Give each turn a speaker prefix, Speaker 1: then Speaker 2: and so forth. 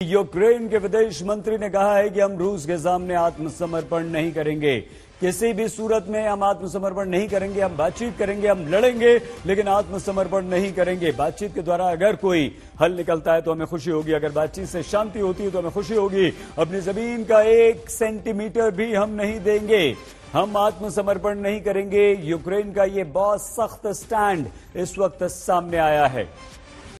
Speaker 1: Ukraine के विदेश मंत्री ने कहा है कि हम रूस के सामने आत्मसमर्पण नहीं करेंगे। किसी भी सूरत में हम आत्मसमर्पण नहीं करेंगे, हम बातचीत करेंगे, हम लड़ेंगे, लेकिन आत्मसमर्पण नहीं करेंगे। बातचीत के द्वारा अगर कोई हल निकलता है तो हमें खुशी होगी, अगर बातचीत से शांति होती है तो हमें खुशी होगी। अपनी ज़मीन का एक सेंटीमीटर भी हम नहीं देंगे। हम आत्मसमर्पण नहीं करेंगे। यूक्रेन का ये बहुत सख्त स्टैंड इस वक्त सामने आया है।